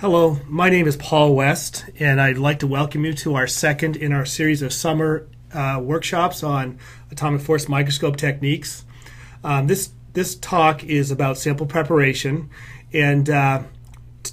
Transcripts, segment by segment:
Hello, my name is Paul West, and I'd like to welcome you to our second in our series of summer uh, workshops on atomic force microscope techniques. Um, this this talk is about sample preparation, and uh, t-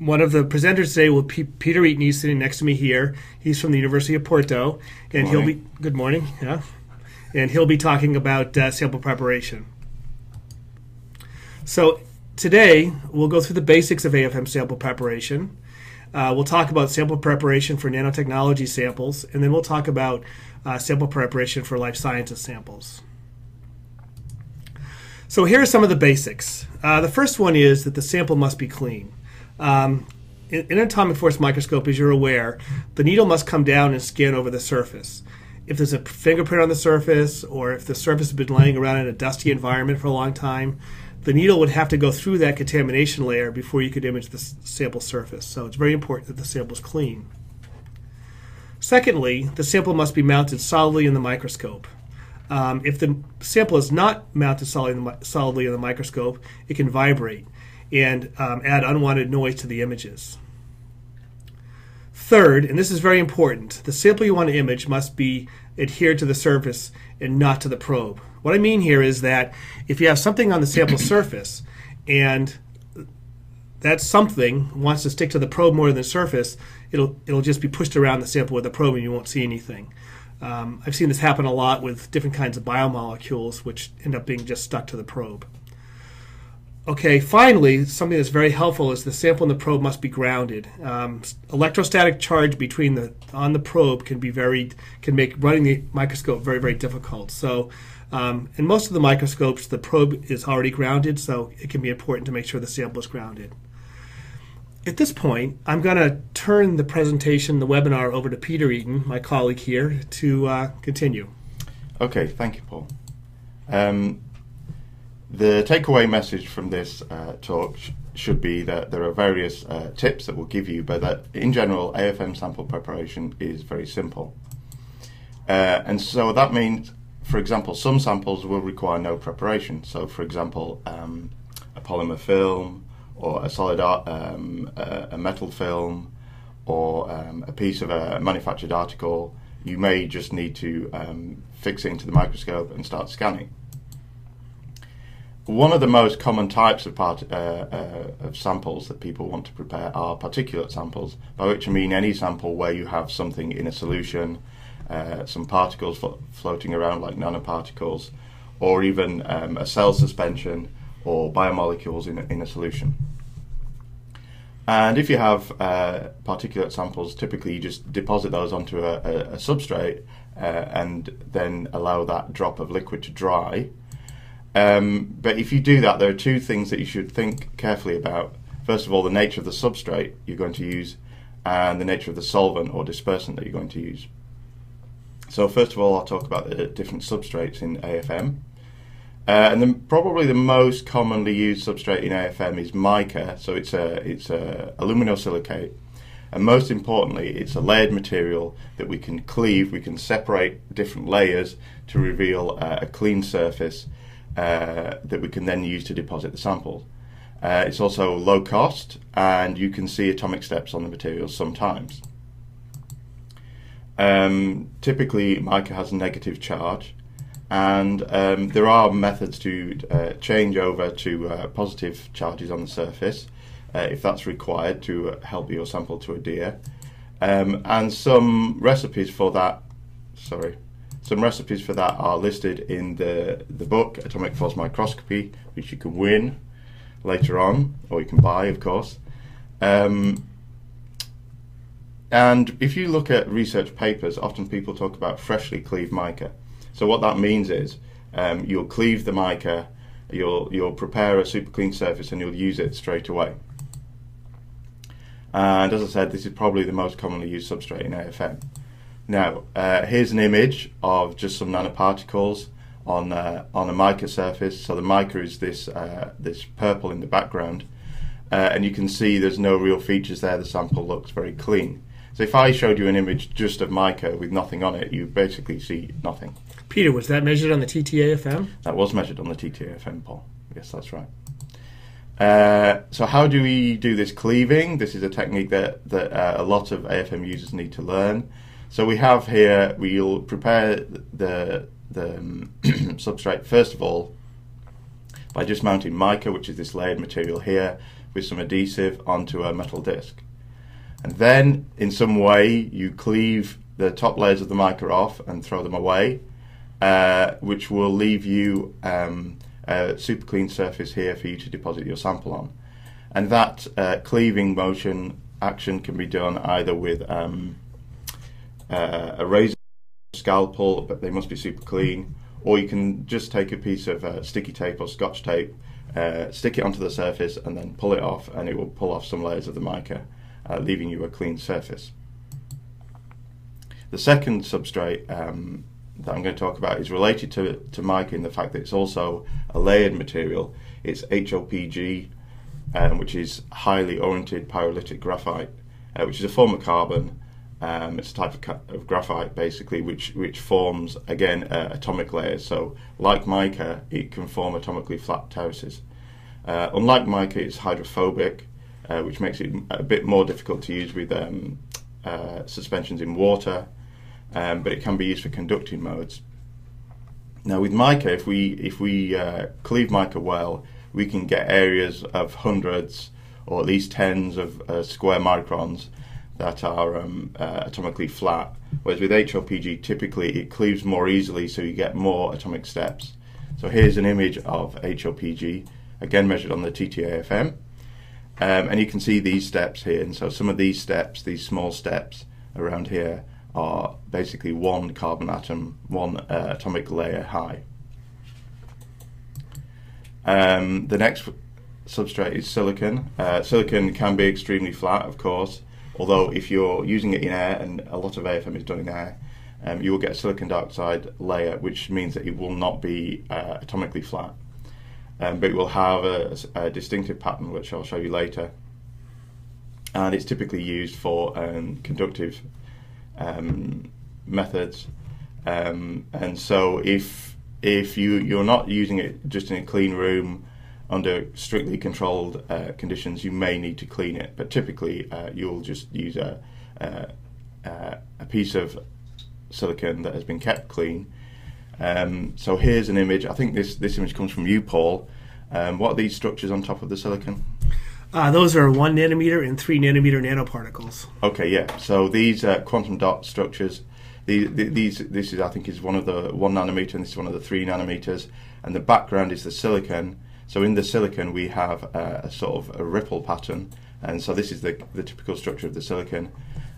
one of the presenters today will be Peter Eaton. He's sitting next to me here. He's from the University of Porto, and he'll be good morning. Yeah, and he'll be talking about uh, sample preparation. So today we'll go through the basics of AFM sample preparation. Uh, we'll talk about sample preparation for nanotechnology samples, and then we'll talk about uh, sample preparation for life sciences samples. So here are some of the basics. Uh, the first one is that the sample must be clean. Um, in, in, an atomic force microscope, as you're aware, the needle must come down and scan over the surface. If there's a fingerprint on the surface, or if the surface has been laying around in a dusty environment for a long time, the needle would have to go through that contamination layer before you could image the sample surface. So it's very important that the sample is clean. Secondly, the sample must be mounted solidly in the microscope. Um, if the sample is not mounted solidly in, the, microscope, it can vibrate and um, add unwanted noise to the images. Third, and this is very important, the sample you want to image must be adhered to the surface and not to the probe. What I mean here is that if you have something on the sample surface and that something wants to stick to the probe more than the surface, it'll it'll just be pushed around the sample with the probe and you won't see anything. Um, I've seen this happen a lot with different kinds of biomolecules, which end up being just stuck to the probe. Okay, finally, something that's very helpful is the sample and the probe must be grounded. Um, electrostatic charge between the on the probe can be very can make running the microscope very very difficult. So um, in most of the microscopes, the probe is already grounded, so it can be important to make sure the sample is grounded. At this point, I'm going to turn the presentation, the webinar, over to Peter Eaton, my colleague here, to uh, continue. Okay, thank you, Paul. Um, the takeaway message from this uh, talk sh should be that there are various uh, tips that we'll give you, but that in general, AFM sample preparation is very simple. Uh, and so that means for example, some samples will require no preparation. So, for example, um, a polymer film or a solid art, um, a, a, metal film or um, a piece of a manufactured article, you may just need to um, fix it into the microscope and start scanning. One of the most common types of, part, uh, uh, of samples that people want to prepare are particulate samples, by which I mean any sample where you have something in a solution uh, some particles flo floating around like nanoparticles, or even um, a cell suspension or biomolecules in a, in a solution. And if you have uh, particulate samples, typically you just deposit those onto a, a, a substrate uh, and then allow that drop of liquid to dry. Um, but if you do that, there are two things that you should think carefully about. First of all, the nature of the substrate you're going to use and the nature of the solvent or dispersant that you're going to use. So first of all, I'll talk about the different substrates in AFM. Uh, and then probably the most commonly used substrate in AFM is mica. So it's a it's a aluminosilicate, and most importantly, it's a layered material that we can cleave. We can separate different layers to reveal uh, a clean surface uh, that we can then use to deposit the samples. Uh, it's also low cost, and you can see atomic steps on the materials sometimes. Um, typically, mica has a negative charge, and um, there are methods to uh, change over to uh, positive charges on the surface uh, if that's required to help your sample to adhere. Um, and some recipes for that, sorry, some recipes for that are listed in the, the book Atomic Force Microscopy, which you can win later on, or you can buy, of course. Um, and if you look at research papers, often people talk about freshly cleaved mica. So what that means is um, you'll cleave the mica, you'll you'll prepare a super clean surface, and you'll use it straight away. And as I said, this is probably the most commonly used substrate in AFM. Now, uh, here's an image of just some nanoparticles on uh, on a mica surface. So the mica is this uh, this purple in the background, uh, and you can see there's no real features there. The sample looks very clean. So if I showed you an image just of mica with nothing on it, you basically see nothing. Peter, was that measured on the TTAFM? That was measured on the TTAFM, Paul. Yes, that's right. Uh, so how do we do this cleaving? This is a technique that, that uh, a lot of AFM users need to learn. So we have here, we'll prepare the, the um, substrate first of all by just mounting mica, which is this layered material here, with some adhesive onto a metal disc. And then in some way you cleave the top layers of the mica off and throw them away, uh, which will leave you um, a super clean surface here for you to deposit your sample on. And that uh, cleaving motion action can be done either with um, uh, a razor scalpel, but they must be super clean, or you can just take a piece of uh, sticky tape or scotch tape, uh, stick it onto the surface, and then pull it off, and it will pull off some layers of the mica, uh, leaving you a clean surface. The second substrate um, that I'm going to talk about is related to, to mica in the fact that it's also a layered material. It's HOPG, um, which is highly oriented pyrolytic graphite, uh, which is a form of carbon. Um, it's a type of, of, graphite basically, which which forms again uh, atomic layers. So, like mica, it can form atomically flat terraces. Uh, unlike mica, it's hydrophobic, uh, which makes it a bit more difficult to use with um, uh, suspensions in water um, but it can be used for conducting modes. Now with mica, if we if we uh, cleave mica well, we can get areas of hundreds or at least tens of uh, square microns that are um, uh, atomically flat. Whereas with HOPG, typically it cleaves more easily, so you get more atomic steps. So here's an image of HOPG, again measured on the TTAFM. Um, and you can see these steps here. And so some of these steps, these small steps around here, are basically one carbon atom, one uh, atomic layer high. Um, the next substrate is silicon. Uh, silicon can be extremely flat, of course, although if you're using it in air, and a lot of AFM is done in air, um, you will get a silicon dioxide layer, which means that it will not be uh, atomically flat. Um, but it will have a, a, distinctive pattern, which I'll show you later. And it's typically used for um, conductive um, methods. Um, and so if if you you're not using it just in a clean room under strictly controlled uh, conditions, you may need to clean it. But typically, uh, you'll just use a, a, a piece of silicon that has been kept clean. Um, so here's an image. I think this this image comes from you, Paul. Um, what are these structures on top of the silicon? Uh, those are one nanometer and three nanometer nanoparticles. Okay, yeah. So these uh, quantum dot structures, these, these, this is I think is one of the one nanometer, and this is one of the three nanometers, and the background is the silicon. So in the silicon we have uh, a sort of a ripple pattern, and so this is the the typical structure of the silicon.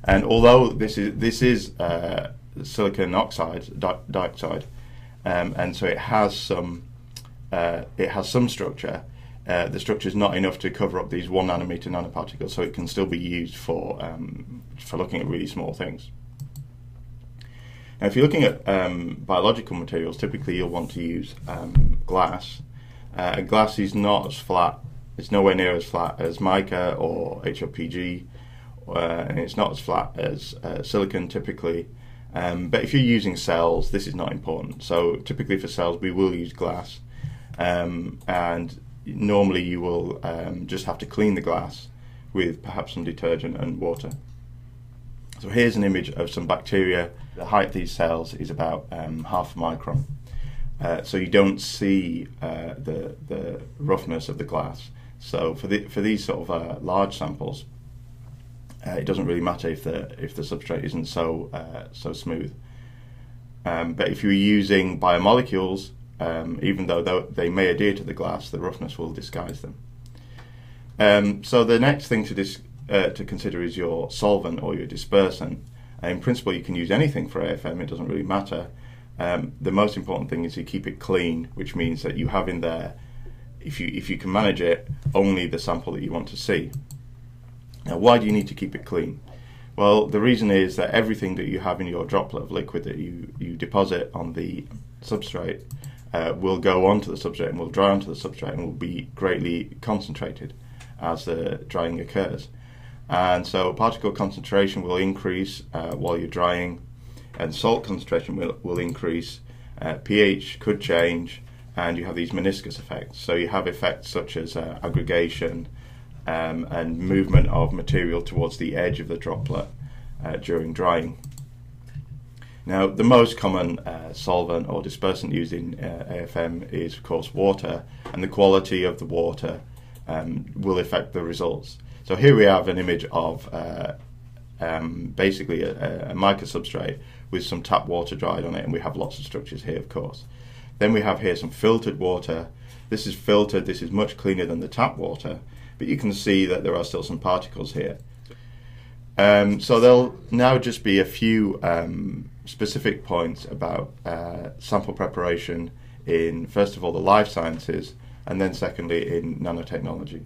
And although this is this is uh, silicon oxide di- dioxide, um, and so it has some uh, it has some structure uh, the structure is not enough to cover up these one nanometer nanoparticles, so it can still be used for um, for looking at really small things. Now, if you're looking at um, biological materials, typically you'll want to use um, glass. Uh, glass is not as flat; it's nowhere near as flat as mica or HOPG, uh, and it's not as flat as uh, silicon typically. Um, but if you're using cells, this is not important. So typically for cells, we will use glass, um, and normally you will um, just have to clean the glass with perhaps some detergent and water. So here's an image of some bacteria. The height of these cells is about um, half a micron. Uh, so you don't see uh, the, the roughness of the glass. So for, the, for these sort of uh, large samples, uh, it doesn't really matter if the, if the substrate isn't so, uh, so smooth. Um, but if you're using biomolecules, um, even though they may adhere to the glass, the roughness will disguise them. Um, so the next thing to, dis- to consider is your solvent or your dispersant. In principle, you can use anything for AFM; it doesn't really matter. Um, the most important thing is you keep it clean, which means that you have in there, if you if you can manage it, only the sample that you want to see. Now, why do you need to keep it clean? Well, the reason is that everything that you have in your droplet of liquid that you, you deposit on the substrate uh, will go onto the substrate and will dry onto the substrate and will be greatly concentrated as the drying occurs. And so particle concentration will increase uh, while you're drying, and salt concentration will, will increase. Uh, pH could change, and you have these meniscus effects. So you have effects such as uh, aggregation um, and movement of material towards the edge of the droplet uh, during drying. Now, the most common uh, solvent or dispersant used in uh, AFM is, of course, water, and the quality of the water um, will affect the results. So here we have an image of uh, um, basically a, a mica substrate with some tap water dried on it, and we have lots of structures here, of course. Then we have here some filtered water. This is filtered, this is much cleaner than the tap water, but you can see that there are still some particles here. Um, so there'll now just be a few um, specific points about uh, sample preparation in, first of all, the life sciences, and then secondly, in nanotechnology.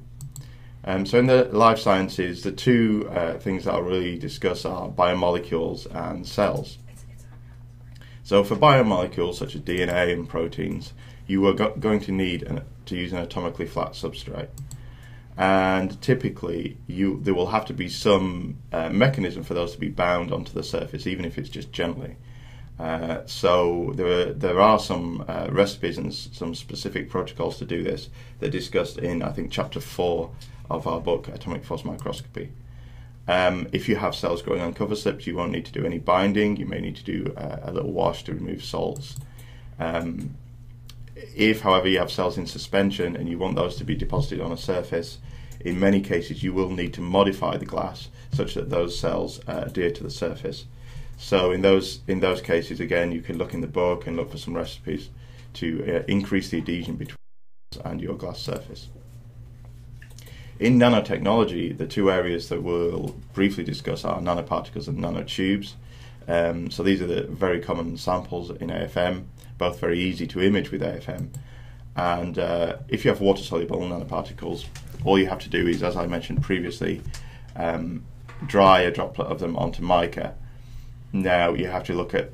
Um, so in the life sciences, the two uh, things that I'll really discuss are biomolecules and cells. So for biomolecules such as DNA and proteins, you are go going to need an, to use an atomically flat substrate. And typically, you there will have to be some uh, mechanism for those to be bound onto the surface, even if it's just gently. Uh, so there are, there are some uh, recipes and some specific protocols to do this. They're discussed in, I think, chapter four of our book, Atomic Force Microscopy. Um, if you have cells growing on cover slips, you won't need to do any binding. You may need to do uh, a little wash to remove salts. Um, if, however, you have cells in suspension and you want those to be deposited on a surface, in many cases you will need to modify the glass such that those cells uh, adhere to the surface. So in those in those cases, again, you can look in the book and look for some recipes to uh, increase the adhesion between and your glass surface. In nanotechnology, the two areas that we'll briefly discuss are nanoparticles and nanotubes. Um, so these are the very common samples in AFM, both very easy to image with AFM. And uh, if you have water soluble nanoparticles, all you have to do is, as I mentioned previously, um, dry a droplet of them onto mica. Now you have to look at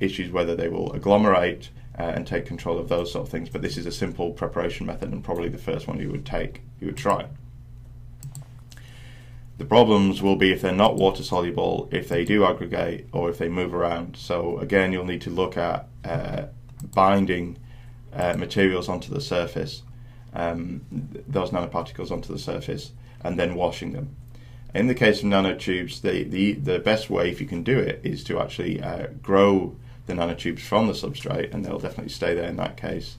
issues whether they will agglomerate uh, and take control of those sort of things. But this is a simple preparation method and probably the first one you would take, you would try. The problems will be if they're not water soluble, if they do aggregate, or if they move around. So again, you'll need to look at uh, binding uh, materials onto the surface, um, those nanoparticles onto the surface, and then washing them. In the case of nanotubes, the, the, the best way, if you can do it, is to actually uh, grow the nanotubes from the substrate, and they'll definitely stay there in that case.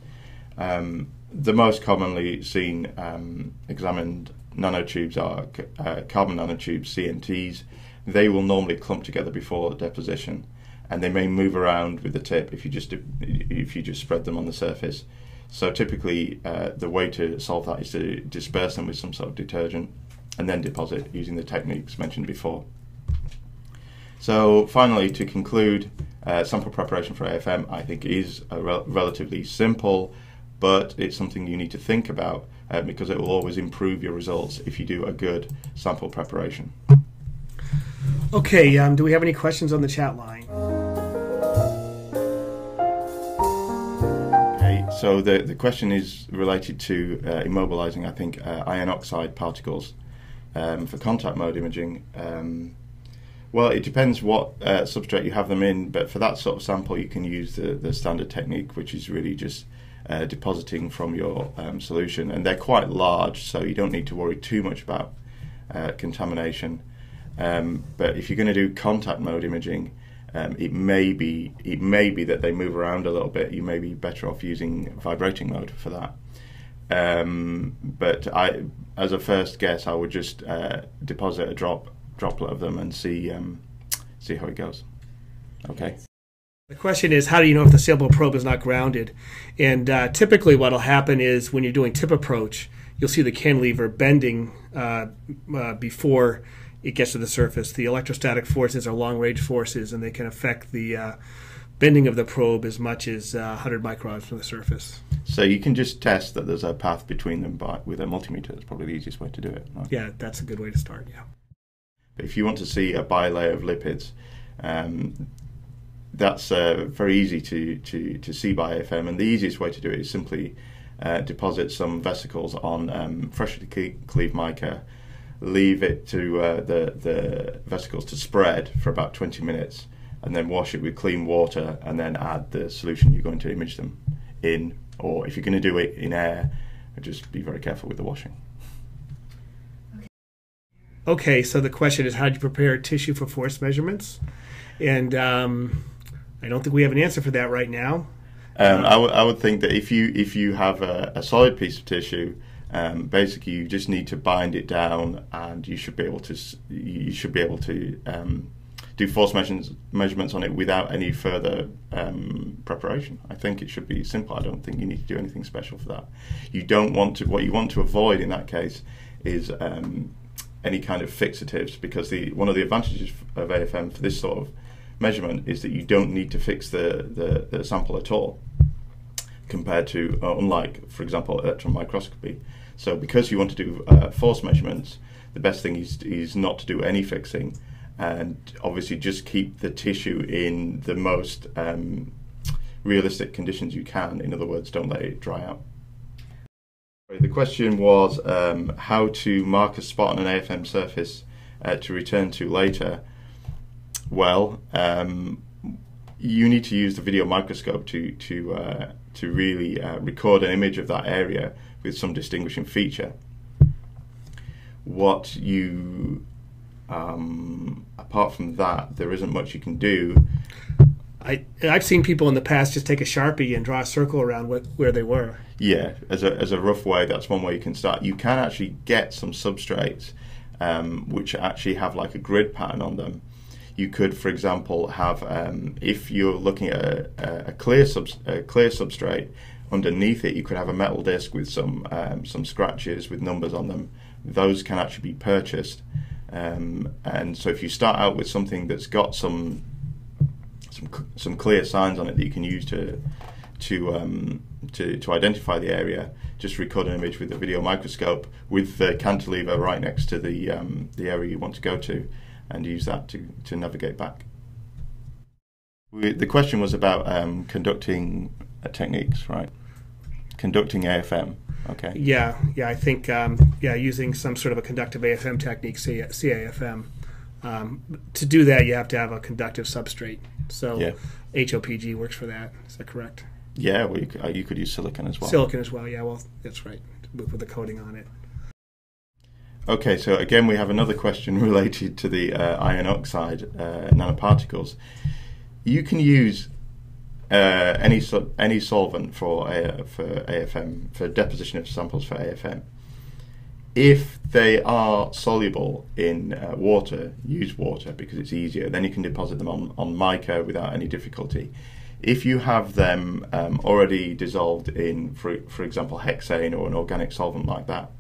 Um, the most commonly seen um, examined nanotubes are uh, carbon nanotubes, CNTs. They will normally clump together before deposition, and they may move around with the tip if you just if you just spread them on the surface. So typically, uh, the way to solve that is to disperse them with some sort of detergent, and then deposit using the techniques mentioned before. So finally, to conclude, uh, sample preparation for AFM I think is re relatively simple, but it's something you need to think about uh, because it will always improve your results if you do a good sample preparation. Okay, um, do we have any questions on the chat line? Okay, so the, the question is related to uh, immobilizing, I think, uh, iron oxide particles um, for contact mode imaging. Um, well, it depends what uh, substrate you have them in, but for that sort of sample, you can use the, the standard technique, which is really just uh, depositing from your um, solution, and they're quite large, so you don't need to worry too much about uh, contamination. Um, but if you're going to do contact mode imaging, um, it may be it may be that they move around a little bit. You may be better off using vibrating mode for that. Um, but I, as a first guess, I would just uh, deposit a drop droplet of them and see um, see how it goes. Okay. The question is, how do you know if the sample probe is not grounded? And uh, typically, what will happen is when you're doing tip approach, you'll see the cantilever bending uh, uh, before it gets to the surface. The electrostatic forces are long range forces, and they can affect the uh, bending of the probe as much as 100 uh, microns from the surface. So you can just test that there's a path between them by, with a multimeter. That's probably the easiest way to do it. Right? Yeah, that's a good way to start. Yeah. If you want to see a bilayer of lipids, um, that's uh, very easy to, to, to see by AFM, and the easiest way to do it is simply uh, deposit some vesicles on um, freshly cleaved mica, leave it to uh, the, the vesicles to spread for about 20 minutes, and then wash it with clean water, and then add the solution you're going to image them in or if you're going to do it in air, just be very careful with the washing. Okay, so the question is, how do you prepare tissue for force measurements? And um, I don't think we have an answer for that right now. Um, I, w- I would think that if you if you have a, a solid piece of tissue, um, basically you just need to bind it down, and you should be able to you should be able to um, do force measurements measurements on it without any further um, preparation. I think it should be simple. I don't think you need to do anything special for that. You don't want to. What you want to avoid in that case is um, any kind of fixatives because the one of the advantages of AFM for this sort of measurement is that you don't need to fix the, the, the sample at all compared to uh, unlike for example electron microscopy so because you want to do uh, force measurements the best thing is, is not to do any fixing and obviously just keep the tissue in the most um, realistic conditions you can. In other words, don't let it dry out. The question was um, how to mark a spot on an AFM surface uh, to return to later. Well, um, you need to use the video microscope to to uh, to really uh, record an image of that area with some distinguishing feature. What you um, apart from that, there isn't much you can do. I I've seen people in the past just take a sharpie and draw a circle around what, where they were. Yeah, as a as a rough way, that's one way you can start. You can actually get some substrates um, which actually have like a grid pattern on them. You could, for example, have um, if you're looking at a, a clear sub, a clear substrate underneath it, you could have a metal disc with some um, some scratches with numbers on them. Those can actually be purchased. Um, and so if you start out with something that's got some some some clear signs on it that you can use to to um, to, to identify the area, just record an image with a video microscope with the cantilever right next to the um, the area you want to go to, and use that to, to navigate back. We, the question was about um, conducting uh, techniques, right? Conducting AFM. Okay. Yeah, yeah. I think um, yeah, using some sort of a conductive AFM technique, CAFM. Um, to do that, you have to have a conductive substrate. So yeah. HOPG works for that. Is that correct? Yeah, well, you, could, uh, you could use silicon as well. Silicon as well. Yeah, well, that's right. With, with the coating on it. Okay, so again, we have another question related to the uh, iron oxide uh, nanoparticles. You can use uh, any any solvent for A, for AFM for deposition of samples for AFM. If they are soluble in uh, water, use water because it's easier. Then you can deposit them on, on mica without any difficulty. If you have them um, already dissolved in, for, for example, hexane or an organic solvent like that,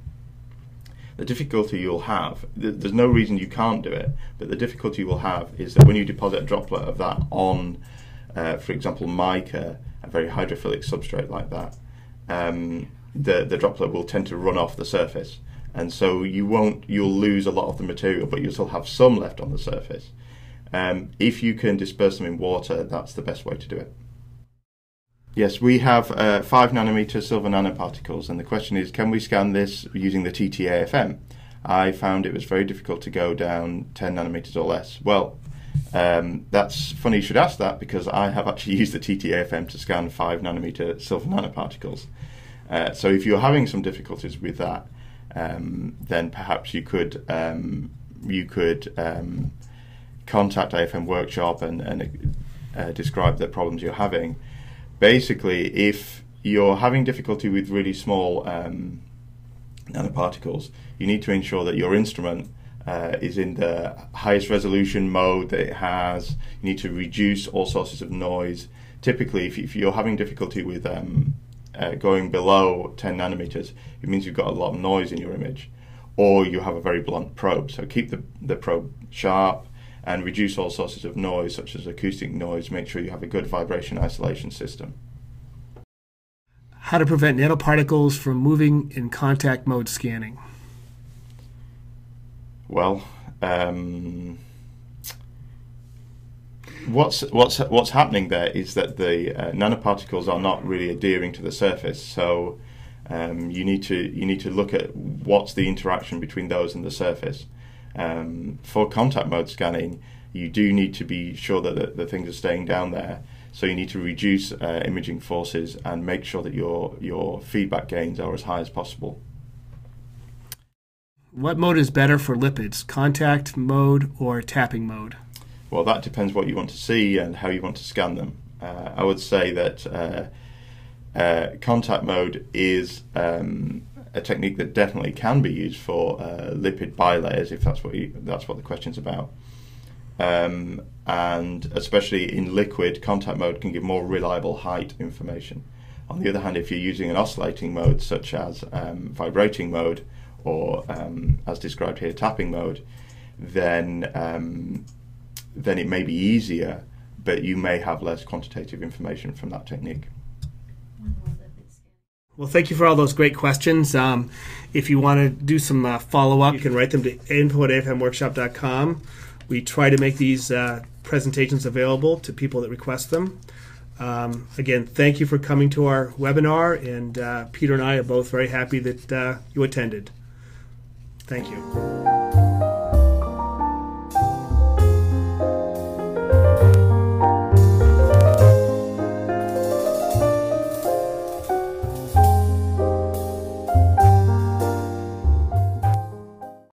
the difficulty you'll have, there's no reason you can't do it, but the difficulty you will have is that when you deposit a droplet of that on uh, for example, mica, a very hydrophilic substrate like that, um, the the droplet will tend to run off the surface, and so you won't you'll lose a lot of the material, but you'll still have some left on the surface. Um, if you can disperse them in water, that's the best way to do it. Yes, we have uh, 5 nanometer silver nanoparticles, and the question is can we scan this using the TTAFM? I found it was very difficult to go down 10 nanometers or less. Well, um, that's funny you should ask that because I have actually used the TTAFM to scan 5 nanometer silver nanoparticles. Uh, so if you're having some difficulties with that, um, then perhaps you could um, you could um, contact AFM Workshop and, and uh, describe the problems you're having. Basically, if you're having difficulty with really small um, nanoparticles, you need to ensure that your instrument uh, is in the highest resolution mode that it has. You need to reduce all sources of noise. Typically, if, if you're having difficulty with um, uh, going below 10 nanometers, it means you've got a lot of noise in your image, or you have a very blunt probe. So keep the, the probe sharp and reduce all sources of noise, such as acoustic noise. Make sure you have a good vibration isolation system. How to prevent nanoparticles from moving in contact mode scanning. Well, um, what's what's what's happening there is that the uh, nanoparticles are not really adhering to the surface. So um, you need to you need to look at what's the interaction between those and the surface. Um, for contact mode scanning, you do need to be sure that the, the, things are staying down there. So you need to reduce uh, imaging forces and make sure that your your feedback gains are as high as possible. What mode is better for lipids, contact mode or tapping mode? Well, that depends what you want to see and how you want to scan them. Uh, I would say that uh, uh, contact mode is um, a technique that definitely can be used for uh, lipid bilayers, if that's what you, that's what the question's about. Um, and especially in liquid, contact mode can give more reliable height information. On the other hand, if you're using an oscillating mode, such as um, vibrating mode, or um, as described here, tapping mode, then um, then it may be easier, but you may have less quantitative information from that technique. Well, thank you for all those great questions. Um, if you want to do some uh, follow up, you can write them to info at afmworkshop.com. We try to make these uh, presentations available to people that request them. Um, again, thank you for coming to our webinar, and uh, Peter and I are both very happy that uh, you attended. Thank you.